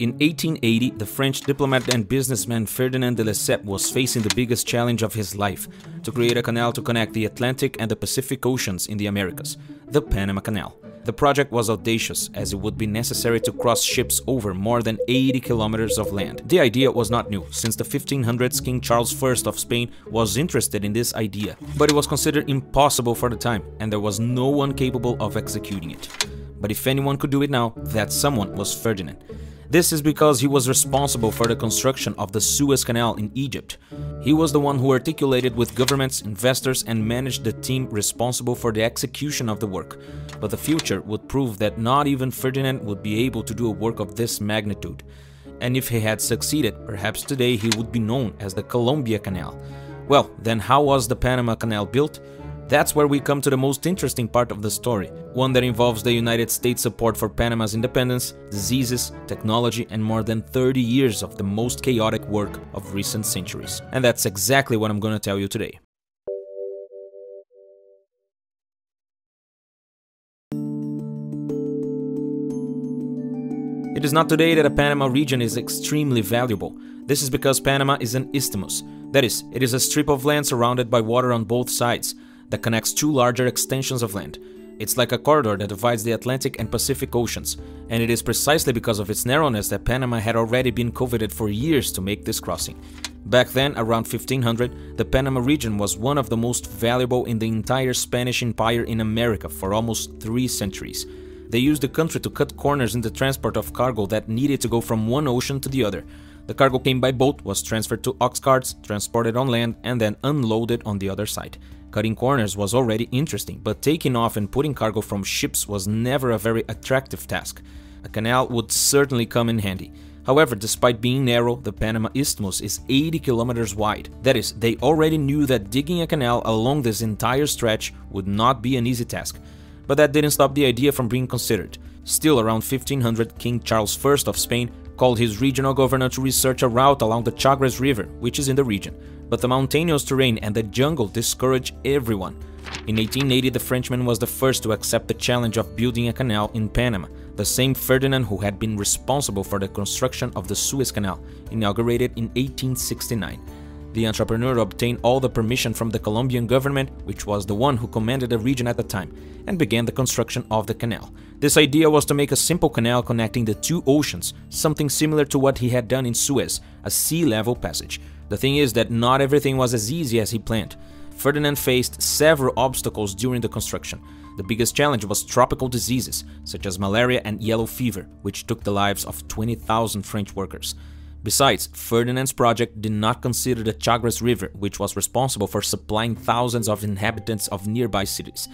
In 1880, the French diplomat and businessman Ferdinand de Lesseps was facing the biggest challenge of his life to create a canal to connect the Atlantic and the Pacific Oceans in the Americas, the Panama Canal. The project was audacious as it would be necessary to cross ships over more than 80 kilometers of land. The idea was not new, since the 1500s King Charles I of Spain was interested in this idea, but it was considered impossible for the time and there was no one capable of executing it. But if anyone could do it now, that someone was Ferdinand. This is because he was responsible for the construction of the Suez Canal in Egypt. He was the one who articulated with governments, investors, and managed the team responsible for the execution of the work. But the future would prove that not even Ferdinand would be able to do a work of this magnitude. And if he had succeeded, perhaps today he would be known as the Colombia Canal. Well, then how was the Panama Canal built? That's where we come to the most interesting part of the story, one that involves the United States support for Panama's independence, diseases, technology, and more than 30 years of the most chaotic work of recent centuries. And that's exactly what I'm gonna tell you today. It is not today that a Panama region is extremely valuable. This is because Panama is an isthmus. That is, it is a strip of land surrounded by water on both sides that connects two larger extensions of land. It's like a corridor that divides the Atlantic and Pacific Oceans, and it is precisely because of its narrowness that Panama had already been coveted for years to make this crossing. Back then, around 1500, the Panama region was one of the most valuable in the entire Spanish Empire in America for almost three centuries. They used the country to cut corners in the transport of cargo that needed to go from one ocean to the other. The cargo came by boat, was transferred to ox carts, transported on land, and then unloaded on the other side. Cutting corners was already interesting, but taking off and putting cargo from ships was never a very attractive task. A canal would certainly come in handy. However, despite being narrow, the Panama Isthmus is 80 kilometers wide. That is, they already knew that digging a canal along this entire stretch would not be an easy task. But that didn't stop the idea from being considered. Still around 1500, King Charles I of Spain called his regional governor to research a route along the Chagres River, which is in the region but the mountainous terrain and the jungle discouraged everyone. In 1880, the Frenchman was the first to accept the challenge of building a canal in Panama, the same Ferdinand who had been responsible for the construction of the Suez Canal, inaugurated in 1869. The entrepreneur obtained all the permission from the Colombian government, which was the one who commanded the region at the time, and began the construction of the canal. This idea was to make a simple canal connecting the two oceans, something similar to what he had done in Suez, a sea level passage. The thing is that not everything was as easy as he planned. Ferdinand faced several obstacles during the construction. The biggest challenge was tropical diseases, such as malaria and yellow fever, which took the lives of 20,000 French workers. Besides, Ferdinand's project did not consider the Chagres River, which was responsible for supplying thousands of inhabitants of nearby cities.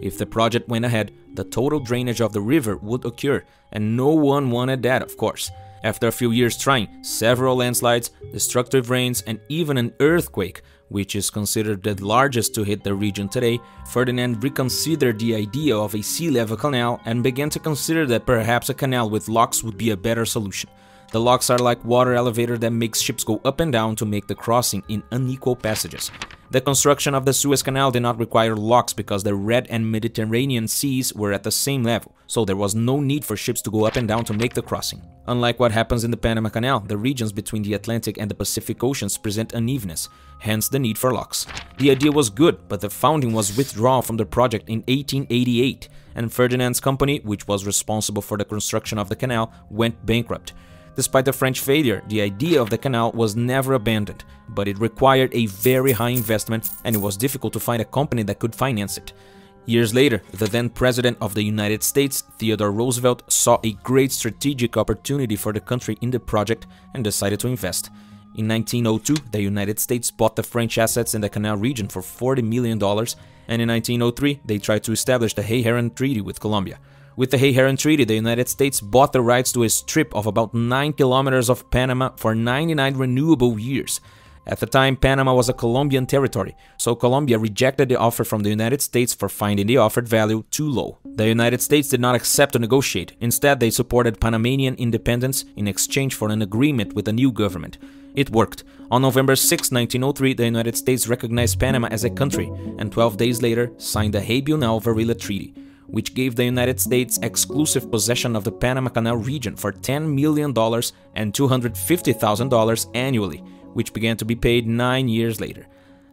If the project went ahead, the total drainage of the river would occur, and no one wanted that, of course. After a few years trying, several landslides, destructive rains, and even an earthquake, which is considered the largest to hit the region today, Ferdinand reconsidered the idea of a sea level canal and began to consider that perhaps a canal with locks would be a better solution. The locks are like water elevator that makes ships go up and down to make the crossing in unequal passages. The construction of the Suez Canal did not require locks because the Red and Mediterranean seas were at the same level, so there was no need for ships to go up and down to make the crossing. Unlike what happens in the Panama Canal, the regions between the Atlantic and the Pacific Oceans present unevenness, hence the need for locks. The idea was good, but the founding was withdrawn from the project in 1888, and Ferdinand's company, which was responsible for the construction of the canal, went bankrupt. Despite the French failure, the idea of the canal was never abandoned, but it required a very high investment and it was difficult to find a company that could finance it. Years later, the then President of the United States, Theodore Roosevelt, saw a great strategic opportunity for the country in the project and decided to invest. In 1902, the United States bought the French assets in the canal region for $40 million, and in 1903, they tried to establish the Hay-Herran Treaty with Colombia. With the Hay-Herran Treaty, the United States bought the rights to a strip of about 9 kilometers of Panama for 99 renewable years. At the time, Panama was a Colombian territory, so Colombia rejected the offer from the United States for finding the offered value too low. The United States did not accept to negotiate. Instead, they supported Panamanian independence in exchange for an agreement with the new government. It worked. On November 6, 1903, the United States recognized Panama as a country and 12 days later signed the Hay-Bunau-Varilla Treaty. Which gave the United States exclusive possession of the Panama Canal region for $10 million and $250,000 annually, which began to be paid nine years later.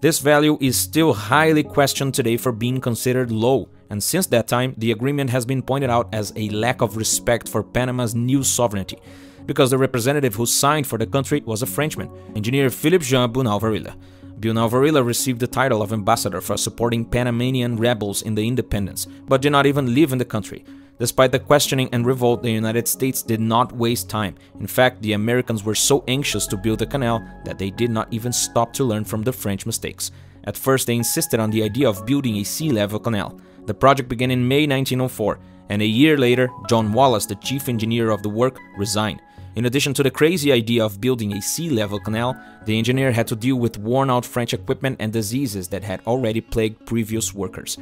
This value is still highly questioned today for being considered low, and since that time, the agreement has been pointed out as a lack of respect for Panama's new sovereignty, because the representative who signed for the country was a Frenchman, engineer Philippe Jean Bunau-Varilla. Bunau-Varilla received the title of ambassador for supporting Panamanian rebels in the independence, but did not even live in the country. Despite the questioning and revolt, the United States did not waste time. In fact, the Americans were so anxious to build the canal that they did not even stop to learn from the French mistakes. At first, they insisted on the idea of building a sea level canal. The project began in May 1904, and a year later, John Wallace, the chief engineer of the work, resigned. In addition to the crazy idea of building a sea level canal, the engineer had to deal with worn out French equipment and diseases that had already plagued previous workers.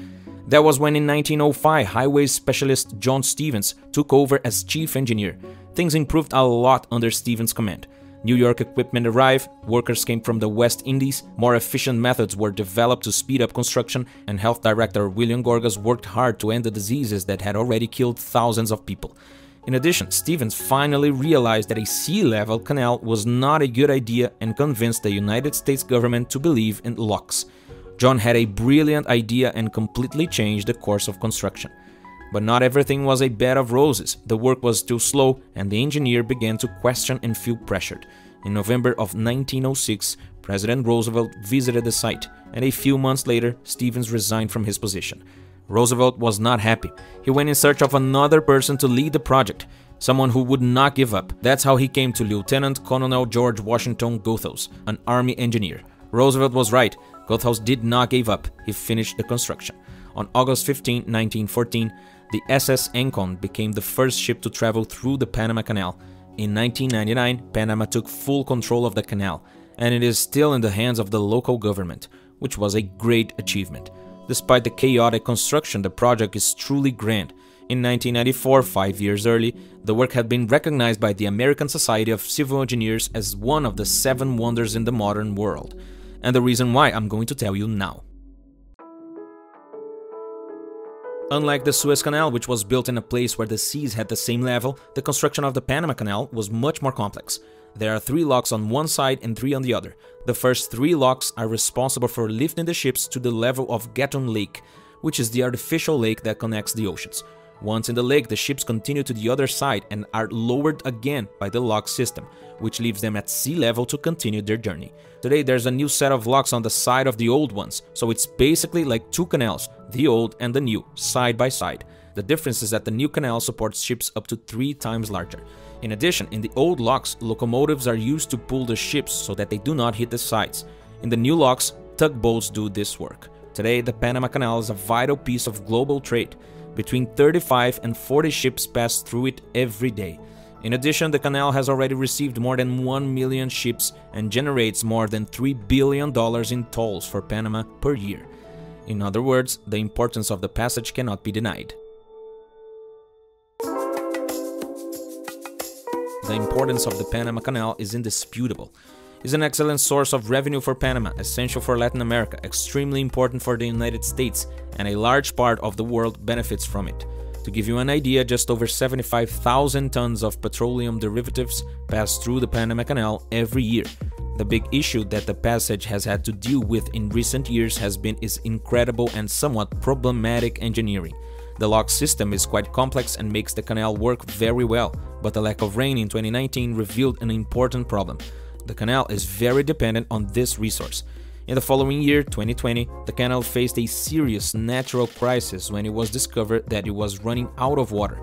That was when in 1905 highways specialist John Stevens took over as chief engineer. Things improved a lot under Stevens' command. New York equipment arrived, workers came from the West Indies, more efficient methods were developed to speed up construction, and Health Director William Gorgas worked hard to end the diseases that had already killed thousands of people. In addition, Stevens finally realized that a sea level canal was not a good idea and convinced the United States government to believe in locks. John had a brilliant idea and completely changed the course of construction. But not everything was a bed of roses. The work was too slow, and the engineer began to question and feel pressured. In November of 1906, President Roosevelt visited the site, and a few months later, Stevens resigned from his position. Roosevelt was not happy. He went in search of another person to lead the project, someone who would not give up. That's how he came to Lieutenant Colonel George Washington Goethals, an army engineer. Roosevelt was right. Goethals did not give up. He finished the construction. On August 15, 1914, the SS Ancon became the first ship to travel through the Panama Canal. In 1999, Panama took full control of the canal, and it is still in the hands of the local government, which was a great achievement. Despite the chaotic construction, the project is truly grand. In 1994, five years early, the work had been recognized by the American Society of Civil Engineers as one of the seven wonders in the modern world. And the reason why I'm going to tell you now. Unlike the Suez Canal, which was built in a place where the seas had the same level, the construction of the Panama Canal was much more complex. There are three locks on one side and three on the other. The first three locks are responsible for lifting the ships to the level of Gatun Lake, which is the artificial lake that connects the oceans. Once in the lake, the ships continue to the other side and are lowered again by the lock system, which leaves them at sea level to continue their journey. Today, there's a new set of locks on the side of the old ones, so it's basically like two canals, the old and the new, side by side. The difference is that the new canal supports ships up to three times larger. In addition, in the old locks, locomotives are used to pull the ships so that they do not hit the sides. In the new locks, tugboats do this work. Today, the Panama Canal is a vital piece of global trade. Between 35 and 40 ships pass through it every day. In addition, the canal has already received more than 1 million ships and generates more than $3 billion in tolls for Panama per year. In other words, the importance of the passage cannot be denied. The importance of the Panama Canal is indisputable. It's an excellent source of revenue for Panama, essential for Latin America, extremely important for the United States, and a large part of the world benefits from it. To give you an idea, just over 75,000 tons of petroleum derivatives pass through the Panama Canal every year. The big issue that the passage has had to deal with in recent years has been its incredible and somewhat problematic engineering. The lock system is quite complex and makes the canal work very well, but the lack of rain in 2019 revealed an important problem. The canal is very dependent on this resource. In the following year, 2020, the canal faced a serious natural crisis when it was discovered that it was running out of water.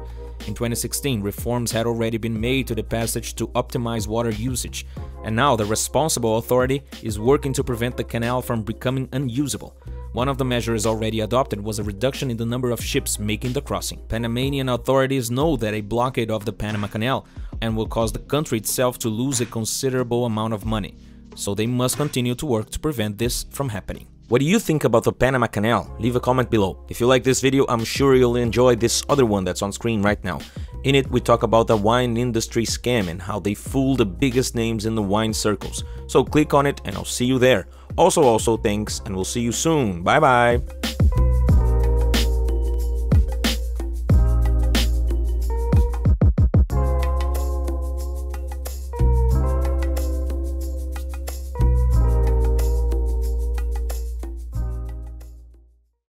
In 2016, reforms had already been made to the passage to optimize water usage, and now the responsible authority is working to prevent the canal from becoming unusable. One of the measures already adopted was a reduction in the number of ships making the crossing. Panamanian authorities know that a blockade of the Panama Canal and will cause the country itself to lose a considerable amount of money so they must continue to work to prevent this from happening. What do you think about the Panama Canal? Leave a comment below. If you like this video, I'm sure you'll enjoy this other one that's on screen right now. In it, we talk about the wine industry scam and how they fool the biggest names in the wine circles. So click on it and I'll see you there. Also, also, thanks and we'll see you soon. Bye bye.